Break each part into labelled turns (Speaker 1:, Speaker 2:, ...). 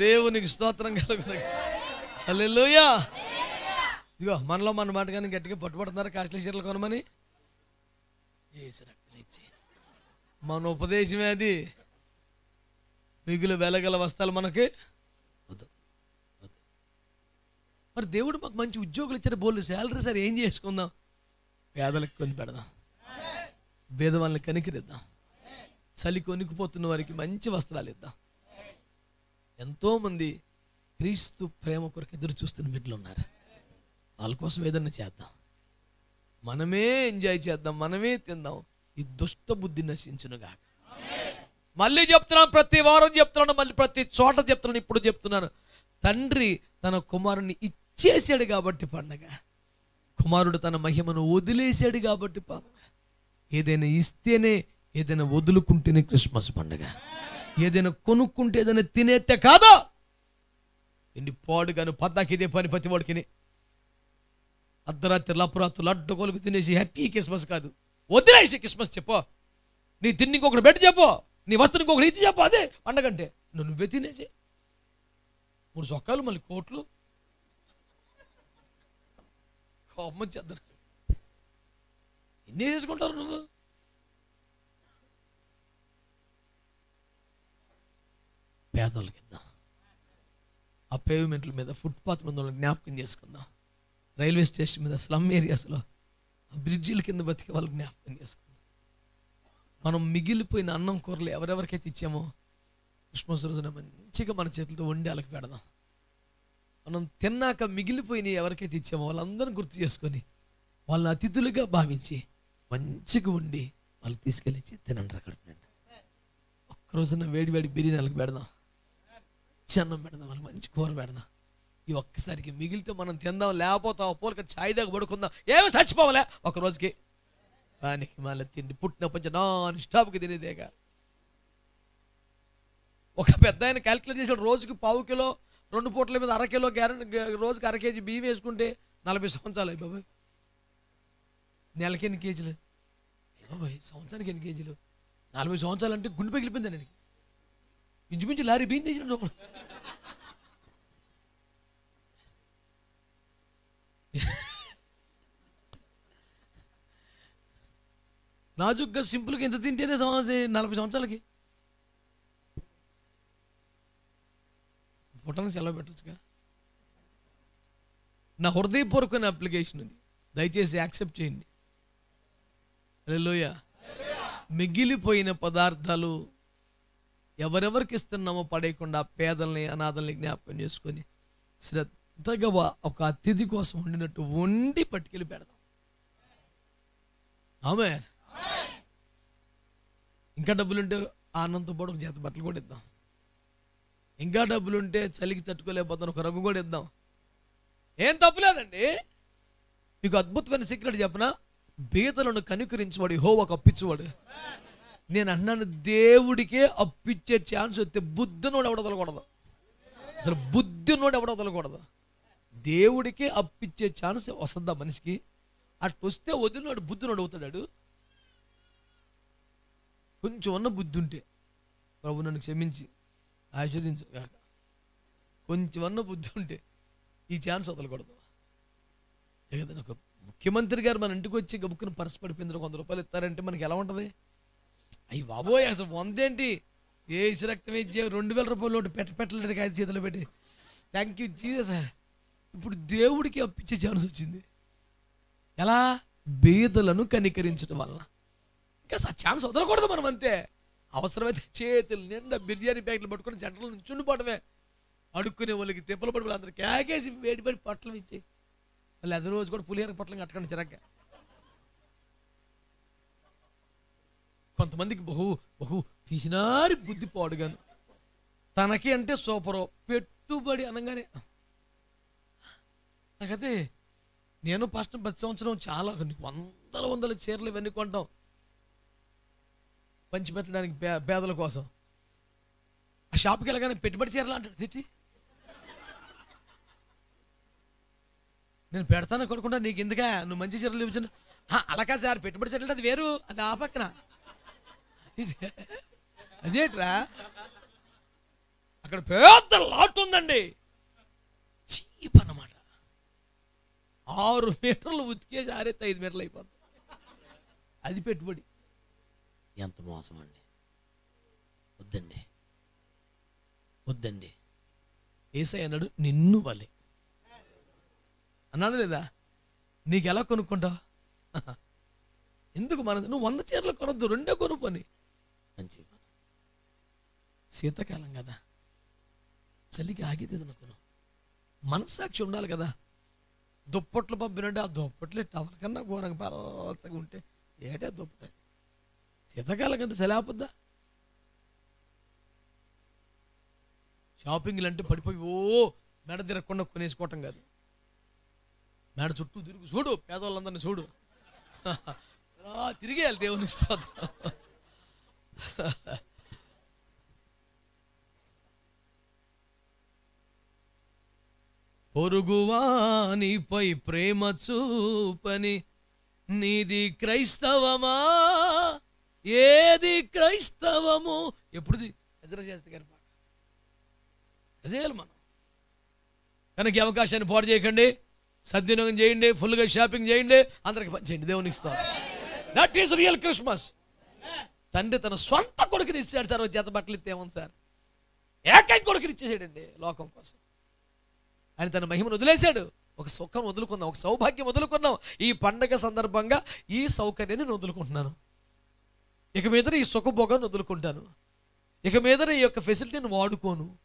Speaker 1: దేవునికి స్తోత్రం హల్లెలూయా. ఇదిగో మనలో మన మాట కానీ గట్టిగా పట్టుబడుతున్నారు కాస్ట్లీ చీరలు కొనమని. మన ఉపదేశమే అది. మిగులు వెలగల వస్తాలు మనకి. మరి దేవుడు మాకు మంచి ఉద్యోగులు ఇచ్చారు బోళ్ళు శాలరీ సార్ ఏం చేసుకుందాం? పేదలకు కొని పెడదాం. పేద వాళ్ళని కనికరిద్దాం. చలి కొనుక్కుపోతున్న వారికి మంచి వస్త్రాలు ఇద్దాం. ఎంతోమంది క్రీస్తు ప్రేమ కొరకు ఎదురు చూస్తున్న బిడ్డలు ఉన్నారు. వాళ్ళ కోసం ఏదన్నా చేద్దాం. మనమే ఎంజాయ్ చేద్దాం మనమే తిందాం. ఈ దుష్ట బుద్ధి నశించునుగాక. మళ్ళీ చెప్తున్నాను ప్రతి వారం చెప్తున్నాను మళ్ళీ ప్రతి చోట చెప్తున్నాను ఇప్పుడు చెప్తున్నాను. తండ్రి తన కుమారుని ఇచ్చేసాడు కాబట్టి పండగ. కుమారుడు తన మహిమను వదిలేశాడు కాబట్టి పండగ. ఏదైనా ఇస్తేనే ఏదైనా వదులుకుంటేనే క్రిస్మస్ పండగ. ఏదైనా కొనుక్కుంటే ఏదైనా తినేస్తే కాదా? ఎన్ని పాడుగాను పద్దాకి ఇదే పని ప్రతి వాడికి అర్ధరాత్రి లపరాత్రులు లడ్డు తినేసి హ్యాపీ క్రిస్మస్ కాదు. వదిలేసి క్రిస్మస్ చెప్పు. నీ తిండి ఇంకొకటి పెట్టి చెప్పు. నీ వస్తువు ఇంకొకటి ఇచ్చి చెప్పు అదే పండగంటే. నువ్వు నువ్వే తినేసి. మూడు సొక్కాలు మళ్ళీ కోట్లు. అమ్మ చేద్దరు. ఎన్ని చేసుకుంటారు నువ్వు? పేదలకి ఇద్దాం ఆ పేవ్మెంట్ల మీద ఫుట్పాత్ మీద జ్ఞాపకం చేసుకుందాం. రైల్వే స్టేషన్ మీద స్లమ్ ఏరియాస్లో ఆ బ్రిడ్జిల కింద బతికే వాళ్ళకి జ్ఞాపకం చేసుకుందాం. మనం మిగిలిపోయిన అన్నం కూరలు ఎవరెవరికైతే ఇచ్చామో క్రిస్మస్ రోజున మంచిగా మన చేతులతో వండి వాళ్ళకి పెడదాం. మనం తిన్నాక మిగిలిపోయిన ఎవరికైతే ఇచ్చామో వాళ్ళందరూ గుర్తు చేసుకొని వాళ్ళ అతిథులుగా భావించి మంచిగా ఉండి వాళ్ళకి తీసుకెళ్ళి తినండి అక్కడ ఒక్క రోజున వేడి వేడి బిర్యానీ వాళ్ళకి పెడదాం. చిన్నం పెడదాం వాళ్ళకి మంచి కూర పెడదాం. ఈ ఒక్కసారికి మిగిలితే మనం తిందాం లేకపోతే ఆ పూలక ఛాయ్ దాకా పడుకుందాం. ఏమి చచ్చిపోవాలే? ఒక రోజుకి దానికి మళ్ళీ తిండి పుట్టినప్పటి నుంచి నాన్ స్టాప్కి తినేదేగా ఒక పెద్ద ఆయన క్యాలిక్యులేట్ చేసాడు రోజుకి పావు కిలో రెండు పూట్ల మీద అరకిలో గ్యారెంటీ రోజుకి అర కేజీ బియ్యం వేసుకుంటే నలభై సంవత్సరాలు అయ్యి బాబాయ్. నెలకి ఎన్ని కేజీలు? బాబాయ్ సంవత్సరానికి ఎన్ని కేజీలు? నలభై సంవత్సరాలు అంటే గుండె పగిలిపోయింది నేను ఇంచుమించు లారీ బియ్యం తీసిన నాజుగ్గా సింపుల్గా ఎంత తింటేనే సంవత్సరం నలభై సంవత్సరాలకి. పుట్టని సెలవు పెట్టచ్చుగా? నా హృదయపూర్వకమైన అప్లికేషన్ ఉంది దయచేసి యాక్సెప్ట్ చేయండి. లోయ మిగిలిపోయిన పదార్థాలు ఎవరెవరికి ఇస్తున్నామో పడేయకుండా పేదల్ని అనాథల్ని జ్ఞాపకం చేసుకొని శ్రద్ధగా ఒక అతిథి కోసం వండినట్టు వండి పట్టుకెళ్ళి పెడదాం. ఆమె ఇంకా డబ్బులుంటే ఆనందంతో పాటు ఒక చేత బట్టలు కూడా ఇద్దాం. ఇంకా డబ్బులుంటే చలికి తట్టుకోలేకపోతాను ఒక రగ్గు కూడా ఇద్దాం. ఏం తప్పులేదండి మీకు అద్భుతమైన సీక్రెట్ చెప్పనా? బీదలను కనుకరించేవాడు హో ఒక అప్పించేవాడు నేను అన్నాను దేవుడికే అప్పిచ్చే ఛాన్స్ వస్తే బుద్ధినోడు ఎవడ వదలకూడదు అసలు బుద్ధినోడు ఎవడ వదలకూడదు దేవుడికే అప్పిచ్చే ఛాన్స్ వస్తుందా మనిషికి? అటు వస్తే వదిలినోడు బుద్ధినోడు అవుతాడు కొంచెం ఉన్న బుద్ధి ఉంటే ప్రభు నన్ను క్షమించి ఆశీర్దించు కొంచెం అన్న బుద్ధి ఉంటే ఈ ఛాన్స్ వదలకూడదు. ఏదైనా ఒక ముఖ్యమంత్రి గారు మన ఇంటికి వచ్చి గబుక్కుని పరసపడిపోయింది వంద రూపాయలు ఇస్తారంటే మనకి ఎలా ఉంటుంది? అయ్యి బాబోయ్ అసలు వందేంటి? ఏ రక్తం ఇచ్చే రెండు వేల రూపాయలు నోటు పెట్ట పెట్టలేదు కాదు చేతిలో పెట్టి. థ్యాంక్ యూ జీసస్ ఇప్పుడు దేవుడికి అప్పించే ఛాన్స్ వచ్చింది. ఎలా? బీదలను కనికరించడం వల్ల ఇంకా అసలు ఛాన్స్ వదలకూడదు మనం అంతే. అవసరమైతే చేతులు నిండా బిర్యానీ ప్యాకెట్లు పట్టుకొని జంటల నుంచి అడుక్కునే వాళ్ళకి తిప్పలు పట్టుకుని అందరికి కేకేసి వేడిపడి పట్లం ఇచ్చి మళ్ళీ అదే రోజు కూడా పులిహేర పట్లం కట్టకండి చిరగ్గా. కొంతమందికి బహు బహు పిసినారి బుద్ధి పాడుగాను. తనకి అంటే సూపరు. పెట్టుబడి అనగానే నాకైతే నేను ఫస్ట్ ప్రతి సంవత్సరం చాలా వందల వందల చీరలు ఇవన్నీ కొంటాం. పంచిపెట్టడానికి పే పేదల కోసం. ఆ షాప్కి వెళ్ళగానే పెట్టుబడి చీరలు అంటాడు తిట్టి. నేను పెడతాను కొనుక్కుంటా నీకు ఎందుకా? నువ్వు మంచి చీరలు ఇవ్వచ్చు అలాగా సార్ పెట్టుబడి చీరలు అది వేరు అది ఆ పక్కన. అదేట్రా? అక్కడ పెద్ద లాట్ ఉందండి. చీప్ అన్నమాట. ఆరు మీటర్లు ఉతికేసి ఆరేస్తే ఐదు మీటర్లు అయిపోతుంది అది పెట్టుబడి. ఎంత మోసం అండి. వద్దండి. వద్దండి. ఏసై అన్నాడు నిన్ను వలే. అన్నాడు లేదా? నీకు ఎలా కొనుక్కుంటావు? ఎందుకు మన నువ్వు వంద చీరలు కొనొద్దు రెండే కొను పని మంచి శీతాకాలం కదా. చలికి ఆగితే అనుకున్నాం మనస్సాక్షి ఉండాలి కదా. దుప్పట్లు పంపినంటే ఆ దుప్పట్లే టవల్ కన్నా ఘోరంగా పలసగా ఉంటే ఏటే దుప్పట. శీతాకాలం కదా చలి ఆపద్దా? షాపింగ్లు అంటే పడిపోయి ఓ మెడ తిరగకుండా కొనేసుకోవటం కాదు. మేడ చుట్టూ తిరుగు. చూడు పేదవాళ్ళందరినీ చూడు. తిరిగేయాలి దేవుని స్తోత్రం. పొరుగువానిపై ప్రేమ చూపని నీది క్రైస్తవమా? ఏది క్రైస్తవము? ఎప్పుడుది? శాస్త్రి గారి పాట చేయాలి మనం. కనుక అవకాశాన్ని పాడు చేయకండి సద్వినియోగం చేయండి ఫుల్గా షాపింగ్ చేయండి అందరికి పంచేయండి దేవునికి ఇస్తాం దట్ ఈస్ రియల్ క్రిస్మస్ తండ్రి తన సొంత కొడుకుని ఇచ్చాడు సార్ జత బట్టలు ఇస్తేమని సార్? ఏకైక కొడుకుని ఇచ్చేసాడండి లోకం కోసం. ఆయన తన మహిమను వదిలేశాడు. ఒక సుఖం వదులుకుందాం ఒక సౌభాగ్యం వదులుకున్నాం ఈ పండగ సందర్భంగా ఈ సౌకర్యాన్ని నేను వదులుకుంటున్నాను. ఇక మీద ఈ సుఖభోగాన్ని వదులుకుంటాను. ఇక మీద ఈ యొక్క ఫెసిలిటీని వాడుకోను.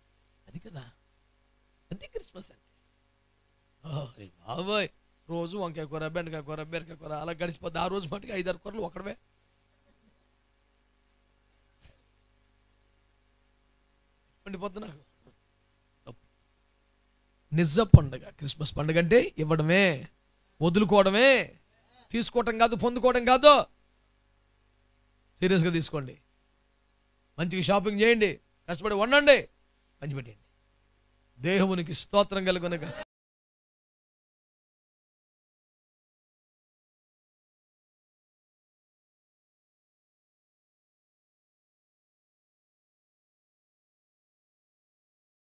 Speaker 1: అది కదా. అంతే క్రిస్మస్ అంటే. బాబాయ్ రోజు వంకాయ కూర బెండకాయ కూర బీరకాయ కూర అలా గడిచిపోద్ది. ఆ రోజు మటుకు ఐదారు కూరలు ఒకడవే ఉండిపోద్ది నాకు. నిజ పండుగ క్రిస్మస్ పండుగ అంటే ఇవ్వడమే వదులుకోవడమే తీసుకోవటం కాదు పొందుకోవడం కాదు. సీరియస్గా తీసుకోండి. మంచిగా షాపింగ్ చేయండి కష్టపడి వండండి మంచి పెట్టండి దేహమునికి స్తోత్రం కలుగునగా